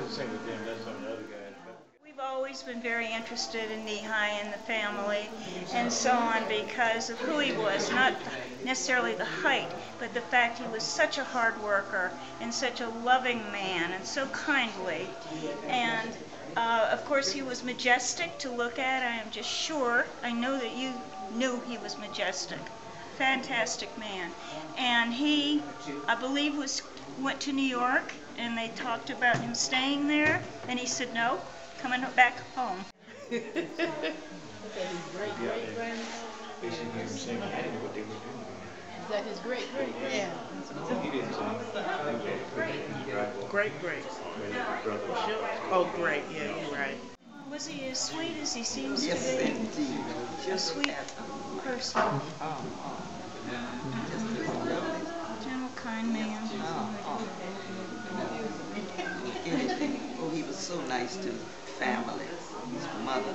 The other guys. We've always been very interested in Nehi and the family and so on because of who he was, not necessarily the height, but the fact he was such a hard worker and such a loving man and so kindly. And uh, of course, he was majestic to look at. I am just sure. I know that you knew he was majestic. Fantastic man. And he, I believe, was went to New York and they talked about him staying there, and he said no, coming back home. They should hear him sing, I didn't know what they were doing. Is that his great great? Yeah. He didn't sing. Great great. Brother. Oh great, yeah, you're right. Was he as sweet as he seems Yes, to be? indeed. A Just sweet person, just as lovely. gentle, kind man. Anything. Oh, he was so nice to family, his mother.